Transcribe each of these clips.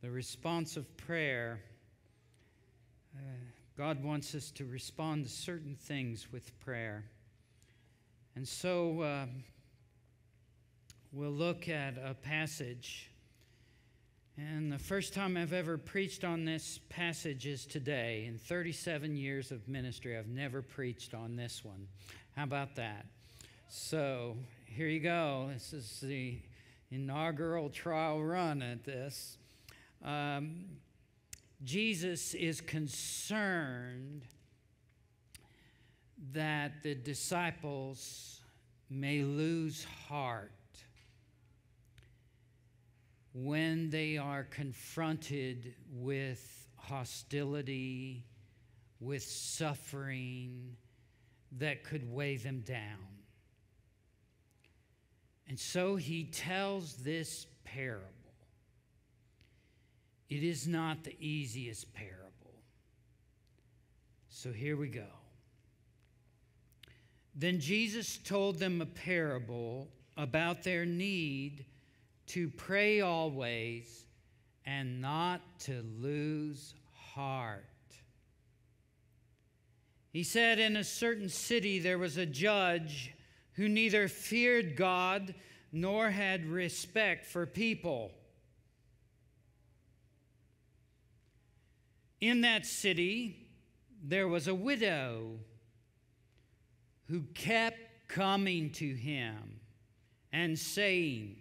the response of prayer. Uh, God wants us to respond to certain things with prayer. And so uh, we'll look at a passage. And the first time I've ever preached on this passage is today. In 37 years of ministry, I've never preached on this one. How about that? So here you go. This is the inaugural trial run at this. Um, Jesus is concerned that the disciples may lose heart when they are confronted with hostility, with suffering that could weigh them down. And so he tells this parable. It is not the easiest parable. So here we go. Then Jesus told them a parable about their need to pray always and not to lose heart. He said, In a certain city there was a judge who neither feared God nor had respect for people. In that city, there was a widow who kept coming to him and saying,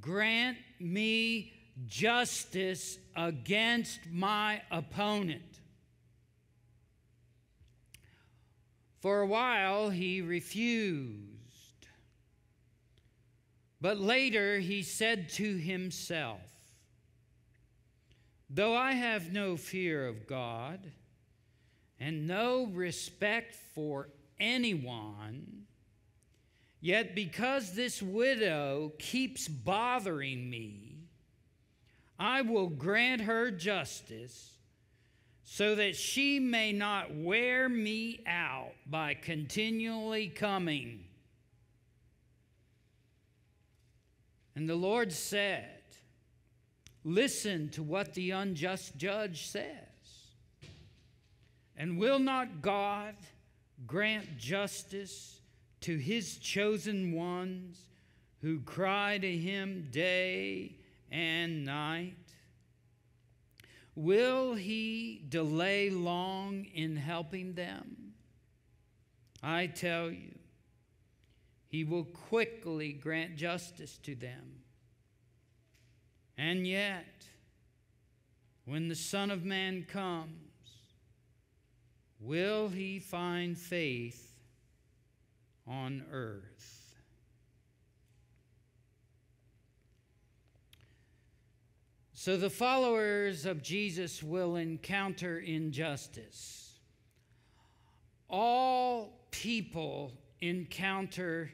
Grant me justice against my opponent. For a while he refused. But later he said to himself, Though I have no fear of God and no respect for anyone, yet because this widow keeps bothering me, I will grant her justice so that she may not wear me out by continually coming. And the Lord said, Listen to what the unjust judge says. And will not God grant justice to his chosen ones who cry to him day and night? Will he delay long in helping them? I tell you, he will quickly grant justice to them. And yet, when the Son of Man comes, will he find faith on earth? So the followers of Jesus will encounter injustice. All people encounter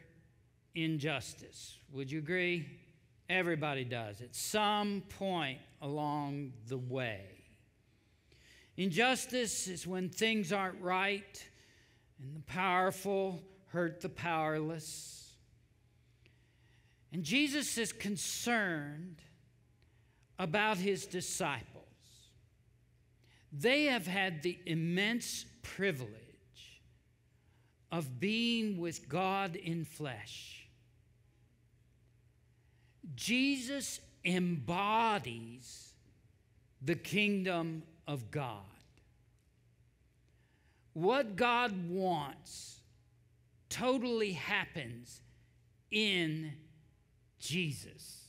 injustice. Would you agree? Everybody does at some point along the way. Injustice is when things aren't right and the powerful hurt the powerless. And Jesus is concerned about his disciples. They have had the immense privilege of being with God in flesh. Jesus embodies the kingdom of God. What God wants totally happens in Jesus.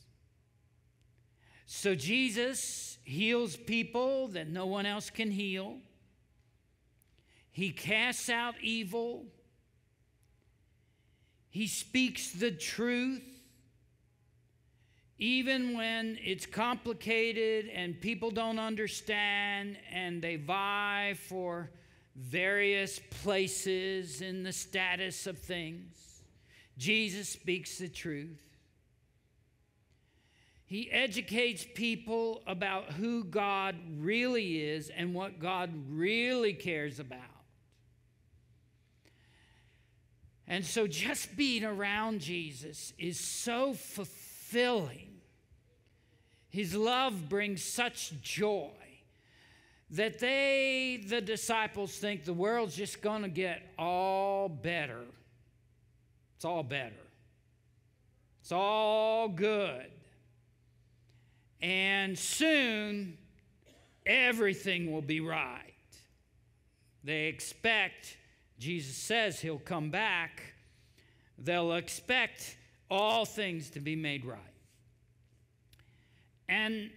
So Jesus heals people that no one else can heal. He casts out evil. He speaks the truth even when it's complicated and people don't understand and they vie for various places in the status of things, Jesus speaks the truth. He educates people about who God really is and what God really cares about. And so just being around Jesus is so fulfilling His love brings such joy that they, the disciples, think the world's just going to get all better. It's all better. It's all good. And soon, everything will be right. They expect, Jesus says he'll come back, they'll expect all things to be made right. And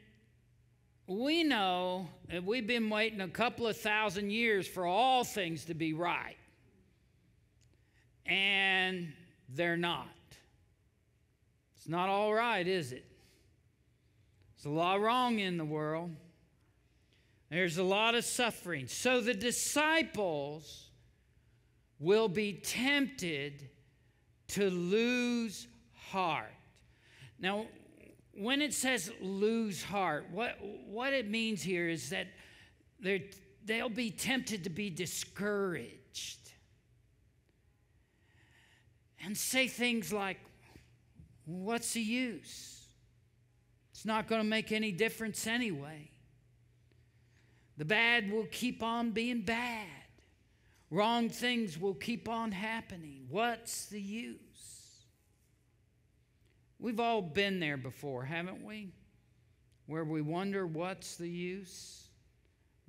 we know that we've been waiting a couple of thousand years for all things to be right. And they're not. It's not all right, is it? There's a lot wrong in the world. There's a lot of suffering. So the disciples will be tempted to lose heart. Now, when it says lose heart, what, what it means here is that they'll be tempted to be discouraged and say things like, What's the use? It's not going to make any difference anyway. The bad will keep on being bad. Wrong things will keep on happening. What's the use? We've all been there before, haven't we? Where we wonder what's the use?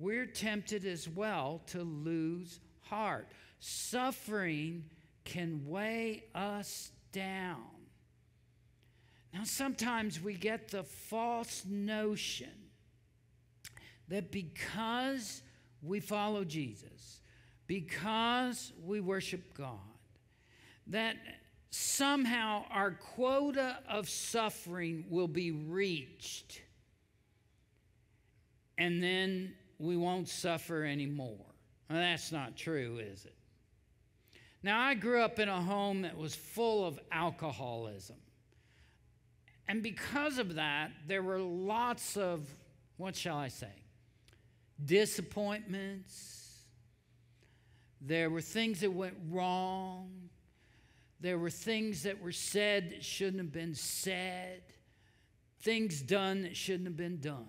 We're tempted as well to lose heart. Suffering can weigh us down. Now, sometimes we get the false notion that because we follow Jesus, because we worship God, that somehow our quota of suffering will be reached and then we won't suffer anymore. Well, that's not true, is it? Now, I grew up in a home that was full of alcoholism. And because of that, there were lots of, what shall I say, disappointments. There were things that went wrong. There were things that were said that shouldn't have been said, things done that shouldn't have been done.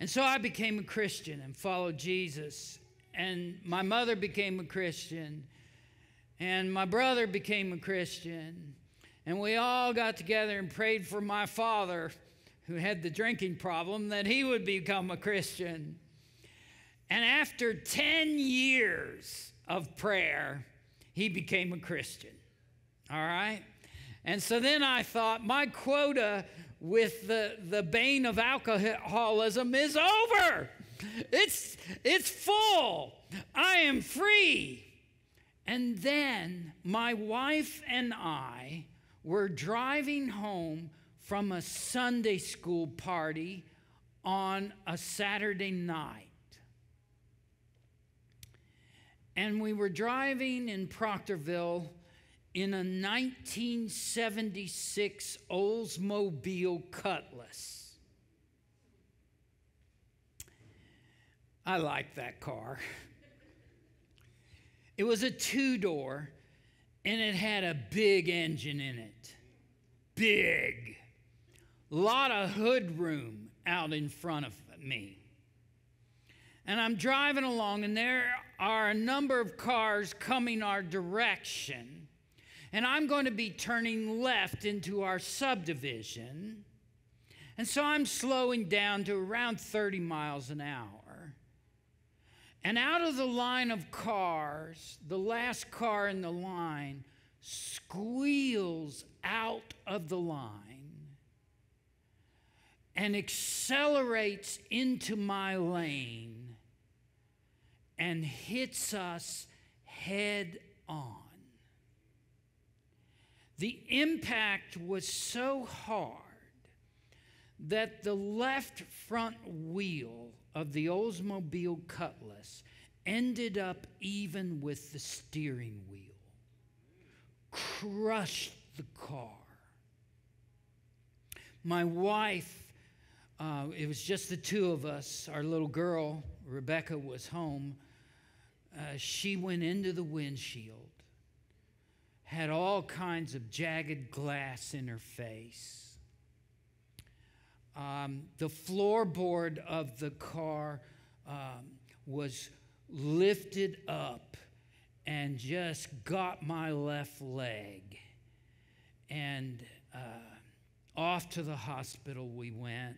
And so I became a Christian and followed Jesus. And my mother became a Christian. And my brother became a Christian. And we all got together and prayed for my father, who had the drinking problem, that he would become a Christian. And after 10 years of prayer, he became a Christian. All right? And so then I thought, my quota with the, the bane of alcoholism is over. It's, it's full. I am free. And then my wife and I were driving home from a Sunday school party on a Saturday night. And we were driving in Proctorville in a 1976 Oldsmobile Cutlass. I liked that car. It was a two door and it had a big engine in it. Big. Lot of hood room out in front of me. And I'm driving along, and there are a number of cars coming our direction. And I'm going to be turning left into our subdivision. And so I'm slowing down to around 30 miles an hour. And out of the line of cars, the last car in the line squeals out of the line and accelerates into my lane and hits us head on. The impact was so hard that the left front wheel of the Oldsmobile Cutlass ended up even with the steering wheel, crushed the car. My wife, uh, it was just the two of us, our little girl, Rebecca, was home uh, she went into the windshield, had all kinds of jagged glass in her face. um, the floorboard of the car um, was lifted up and just got my left leg. And uh, off to the hospital we went,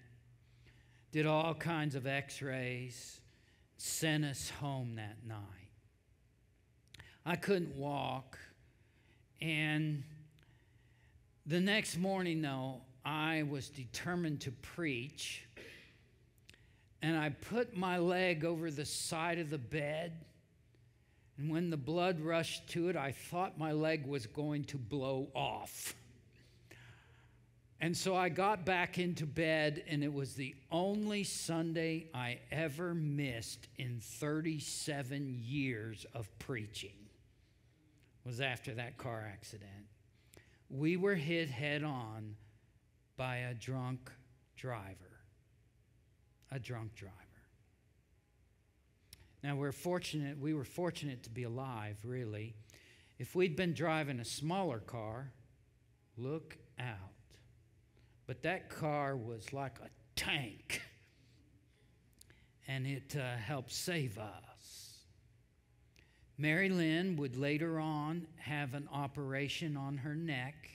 did all kinds of x rays, sent us home that night. I couldn't walk. And the next morning, though, I was determined to preach. And I put my leg over the side of the bed. And when the blood rushed to it, I thought my leg was going to blow off. And so I got back into bed, and it was the only Sunday I ever missed in 37 years of preaching. Was after that car accident. We were hit head on by a drunk driver. A drunk driver. Now we're fortunate, we were fortunate to be alive, really. If we'd been driving a smaller car, look out. But that car was like a tank, and it uh, helped save us. Mary Lynn would later on have an operation on her neck,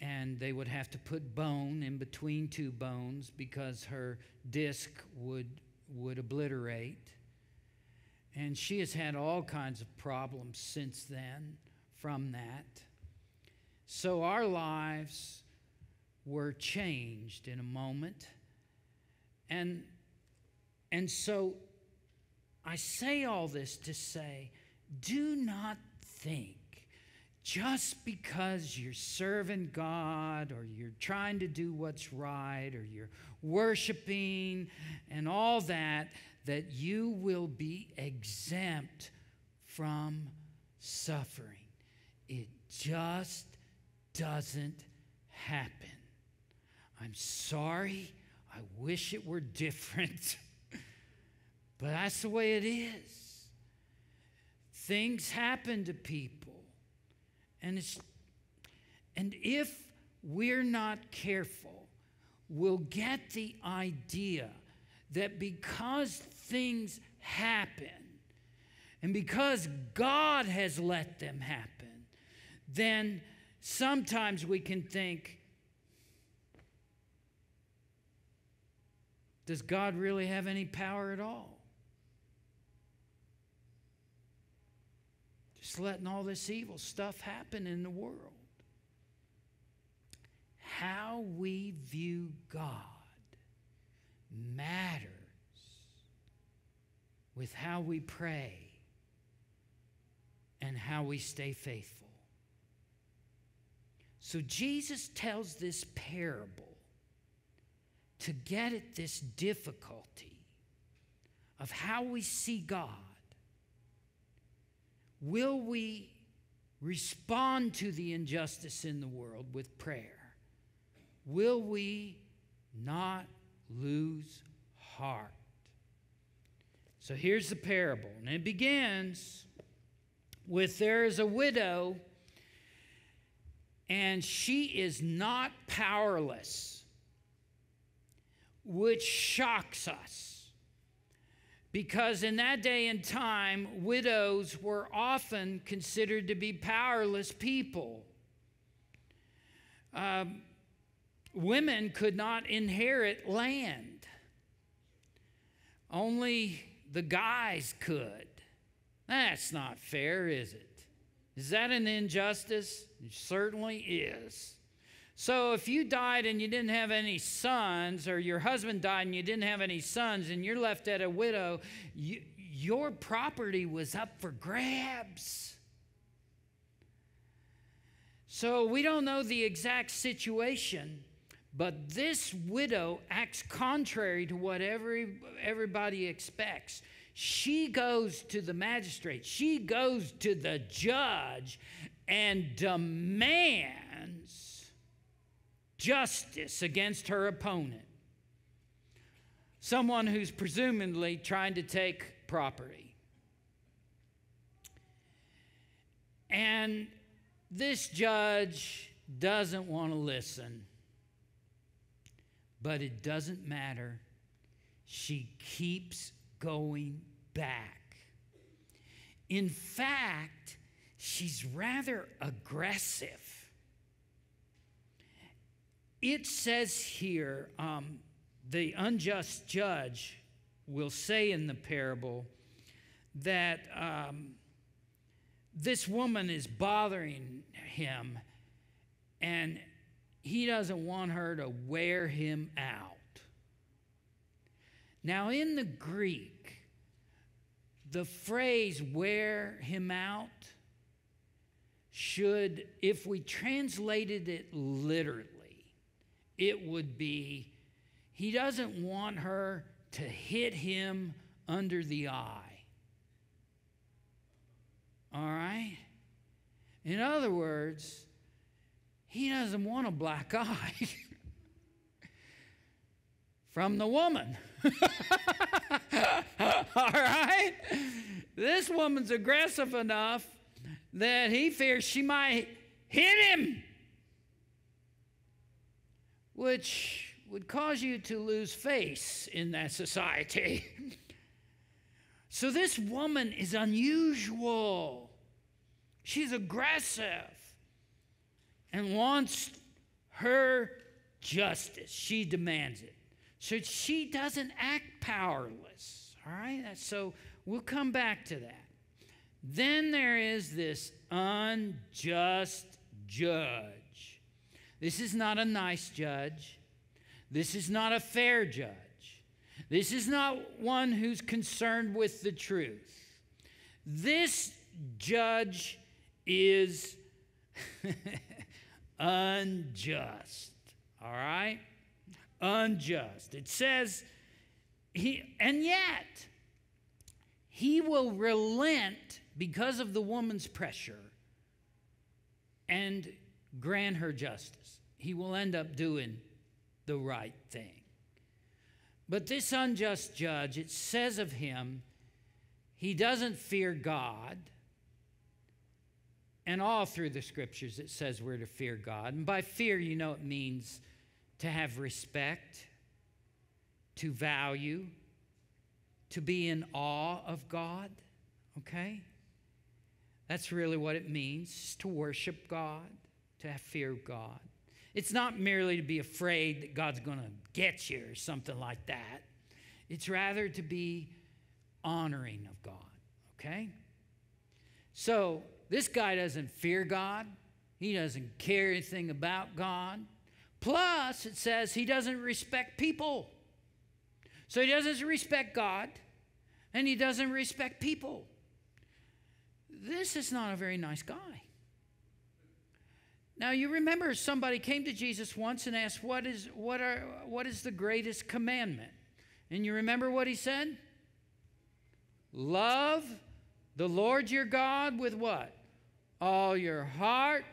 and they would have to put bone in between two bones because her disc would, would obliterate. And she has had all kinds of problems since then from that. So our lives were changed in a moment. And, and so I say all this to say do not think just because you're serving God or you're trying to do what's right or you're worshiping and all that, that you will be exempt from suffering. It just doesn't happen. I'm sorry. I wish it were different. But that's the way it is. Things happen to people. And it's and if we're not careful, we'll get the idea that because things happen and because God has let them happen, then sometimes we can think, Does God really have any power at all? Just letting all this evil stuff happen in the world. How we view God matters with how we pray and how we stay faithful. So Jesus tells this parable to get at this difficulty of how we see God, will we respond to the injustice in the world with prayer? Will we not lose heart? So here's the parable, and it begins with there is a widow, and she is not powerless which shocks us. Because in that day and time, widows were often considered to be powerless people. Um, women could not inherit land, only the guys could. That's not fair, is it? Is that an injustice? It certainly is. So if you died and you didn't have any sons, or your husband died and you didn't have any sons, and you're left at a widow, you, your property was up for grabs. So we don't know the exact situation, but this widow acts contrary to what every, everybody expects. She goes to the magistrate, she goes to the judge and demands justice against her opponent, someone who's presumably trying to take property. And this judge doesn't want to listen. But it doesn't matter. She keeps going back. In fact, she's rather aggressive. It says here, um, the unjust judge will say in the parable that um, this woman is bothering him and he doesn't want her to wear him out. Now, in the Greek, the phrase wear him out should, if we translated it literally, it would be he doesn't want her to hit him under the eye. All right? In other words, he doesn't want a black eye from the woman. All right? This woman's aggressive enough that he fears she might hit him, which would cause you to lose face in that society. so this woman is unusual. She's aggressive and wants her justice. She demands it. So she doesn't act powerless. All right? So we'll come back to that. Then there is this unjust judge. This is not a nice judge. This is not a fair judge. This is not one who's concerned with the truth. This judge is unjust. All right? Unjust. It says, he, and yet, he will relent because of the woman's pressure and grant her justice. He will end up doing the right thing. But this unjust judge, it says of him, he doesn't fear God and all through the scriptures, it says we're to fear God. And by fear, you know, it means to have respect, to value, to be in awe of God. Okay? That's really what it means to worship God, to have fear of God. It's not merely to be afraid that God's going to get you or something like that. It's rather to be honoring of God. Okay? So, this guy doesn't fear God, he doesn't care anything about God. Plus, it says he doesn't respect people. So he doesn't respect God and he doesn't respect people. This is not a very nice guy. Now you remember somebody came to Jesus once and asked, What is, what are, what is the greatest commandment? And you remember what he said? Love the Lord your God with what? all your heart,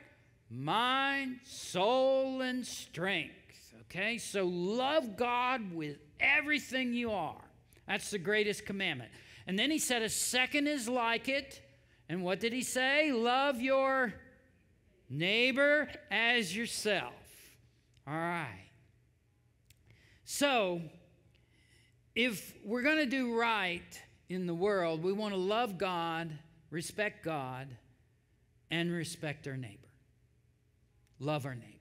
mind, soul, and strength. Okay, so love God with everything you are. That's the greatest commandment. And then he said, a second is like it. And what did he say? Love your neighbor as yourself. All right. So, if we're going to do right in the world, we want to love God, respect God, and respect our neighbor. Love our neighbor.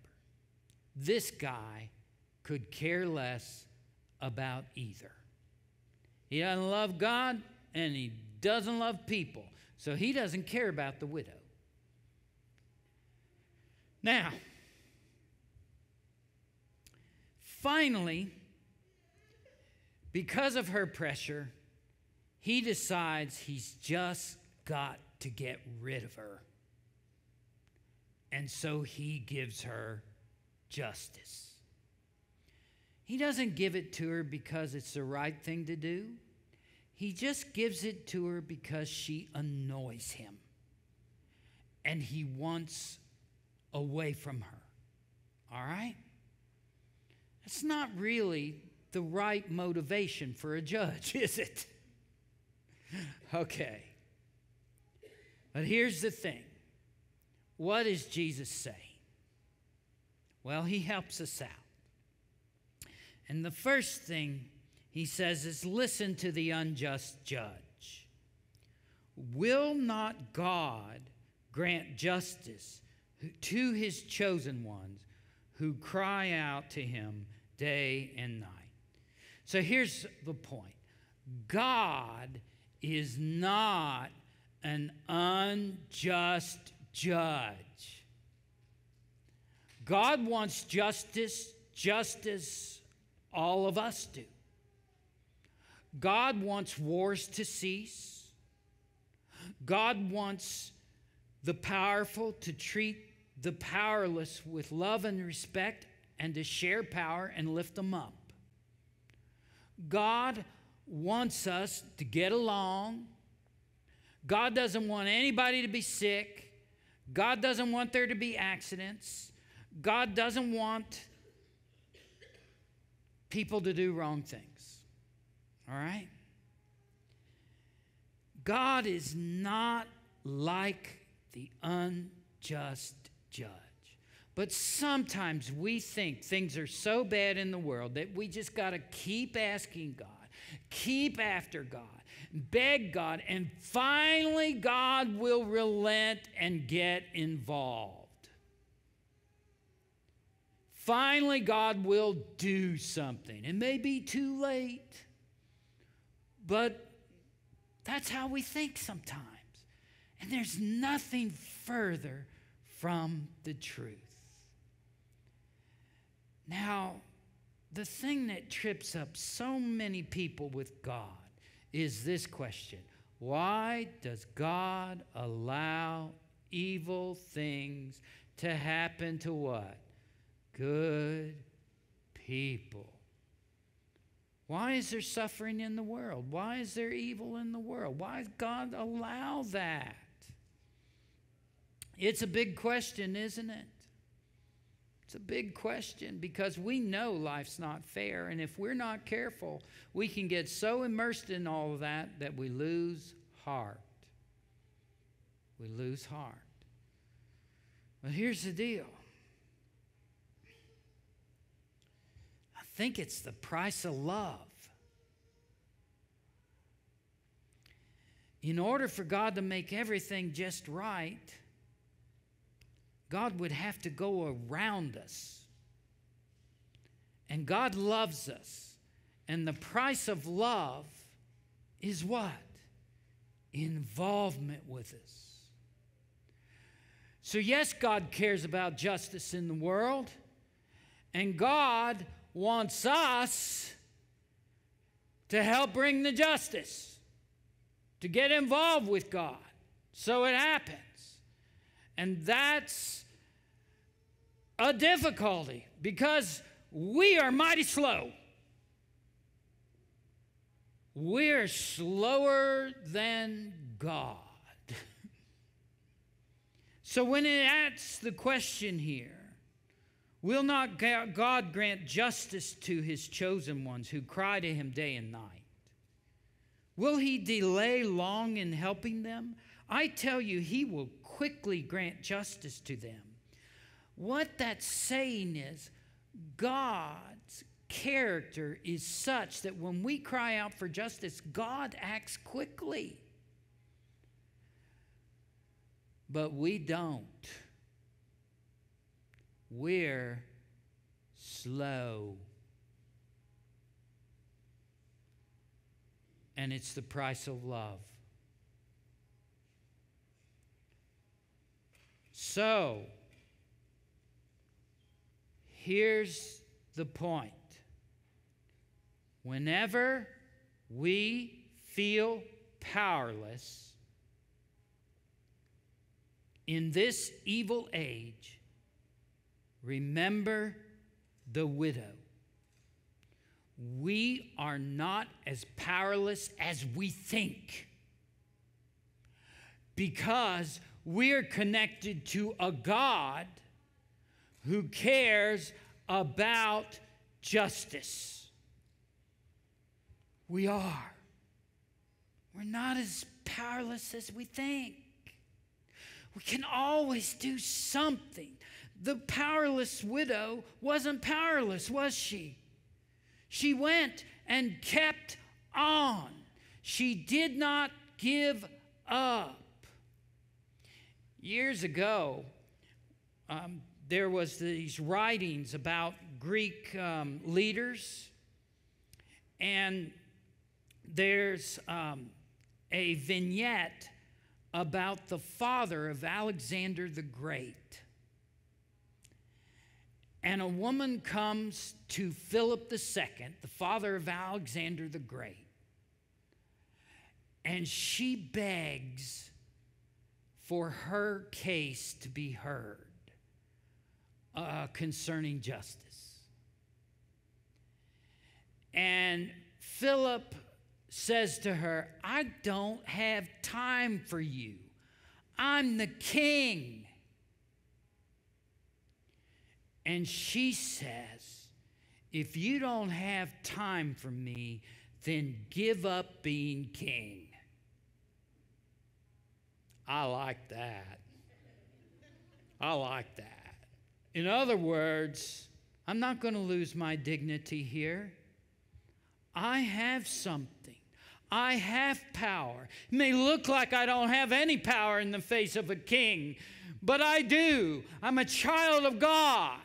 This guy could care less about either. He doesn't love God and he doesn't love people. So he doesn't care about the widow. Now, finally, because of her pressure, he decides he's just got to get rid of her. And so he gives her justice. He doesn't give it to her because it's the right thing to do. He just gives it to her because she annoys him. And he wants away from her. All right? That's not really the right motivation for a judge, is it? okay. But here's the thing what does Jesus say? Well, he helps us out. And the first thing he says is listen to the unjust judge. Will not God grant justice to his chosen ones who cry out to him day and night? So here's the point God is not an unjust judge. God wants justice justice all of us do. God wants wars to cease. God wants the powerful to treat the powerless with love and respect and to share power and lift them up. God wants us to get along. God doesn't want anybody to be sick. God doesn't want there to be accidents. God doesn't want people to do wrong things. All right? God is not like the unjust judge. But sometimes we think things are so bad in the world that we just got to keep asking God, keep after God, beg God, and finally God will relent and get involved. Finally, God will do something. It may be too late, but that's how we think sometimes. And there's nothing further from the truth. Now, the thing that trips up so many people with God is this question Why does God allow evil things to happen to what? Good people. Why is there suffering in the world? Why is there evil in the world? Why does God allow that? It's a big question, isn't it? It's a big question because we know life's not fair. And if we're not careful, we can get so immersed in all of that that we lose heart. We lose heart. But here's the deal I think it's the price of love. In order for God to make everything just right, God would have to go around us. And God loves us. And the price of love is what? Involvement with us. So, yes, God cares about justice in the world, and God wants us to help bring the justice, to get involved with God. So it happens. And that's a difficulty because we are mighty slow. We're slower than God. so when it asks the question here, will not God grant justice to his chosen ones who cry to him day and night? Will he delay long in helping them? I tell you, he will quickly grant justice to them. What that's saying is God's character is such that when we cry out for justice, God acts quickly. But we don't. We're slow. And it's the price of love. So, here's the point. Whenever we feel powerless in this evil age, remember the widow. We are not as powerless as we think because we're connected to a God who cares about justice. We are. We're not as powerless as we think. We can always do something. The powerless widow wasn't powerless, was she? She went and kept on. She did not give up. Years ago, um, there was these writings about Greek um, leaders, and there's um, a vignette about the father of Alexander the Great. And a woman comes to Philip II, the father of Alexander the Great, and she begs for her case to be heard uh, concerning justice. And Philip says to her, I don't have time for you. I'm the king. And she says, If you don't have time for me, then give up being king. I like that. I like that. In other words, I'm not going to lose my dignity here. I have something. I have power. It may look like I don't have any power in the face of a king, but I do. I'm a child of God.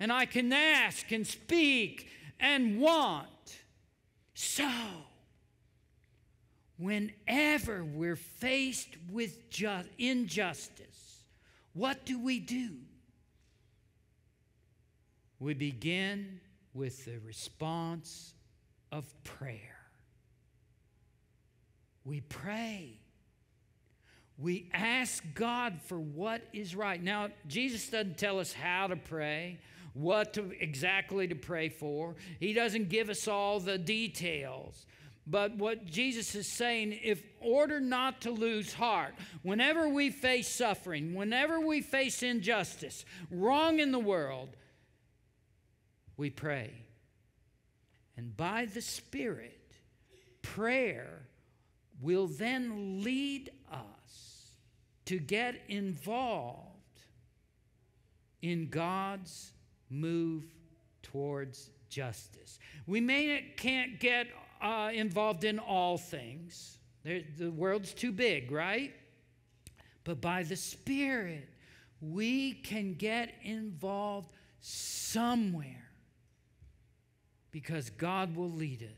And I can ask and speak and want. So, whenever we're faced with ju- injustice, what do we do? We begin with the response of prayer. We pray. We ask God for what is right. Now, Jesus doesn't tell us how to pray, what to exactly to pray for. He doesn't give us all the details. But what Jesus is saying, if order not to lose heart, whenever we face suffering, whenever we face injustice, wrong in the world, we pray. And by the Spirit, prayer will then lead us to get involved in God's move towards justice. We may can't get uh, involved in all things. There, the world's too big, right? But by the Spirit, we can get involved somewhere because God will lead us.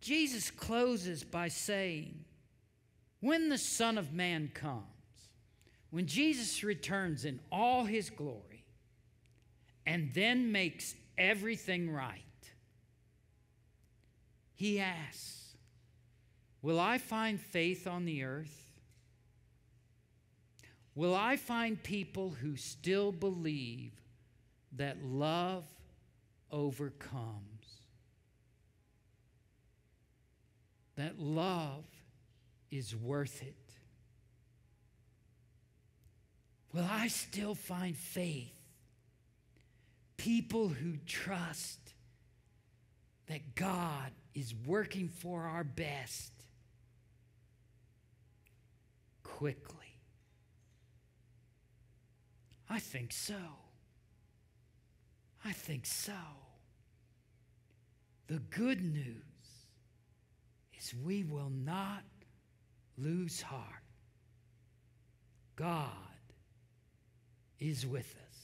Jesus closes by saying, When the Son of Man comes, when Jesus returns in all his glory and then makes everything right, he asks, Will I find faith on the earth? Will I find people who still believe that love overcomes? that love is worth it? Will I still find faith? People who trust that God is working for our best quickly. I think so. I think so. The good news is we will not lose heart. God is with us.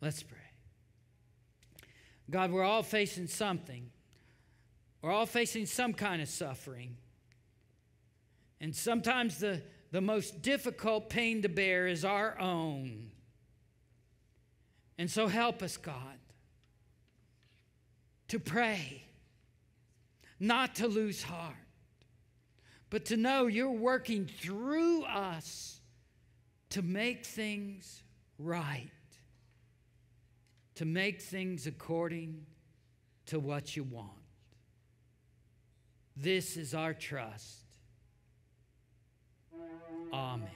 Let's pray. God, we're all facing something. We're all facing some kind of suffering. And sometimes the, the most difficult pain to bear is our own. And so help us, God, to pray not to lose heart, but to know you're working through us to make things right, to make things according to what you want. This is our trust. Amen.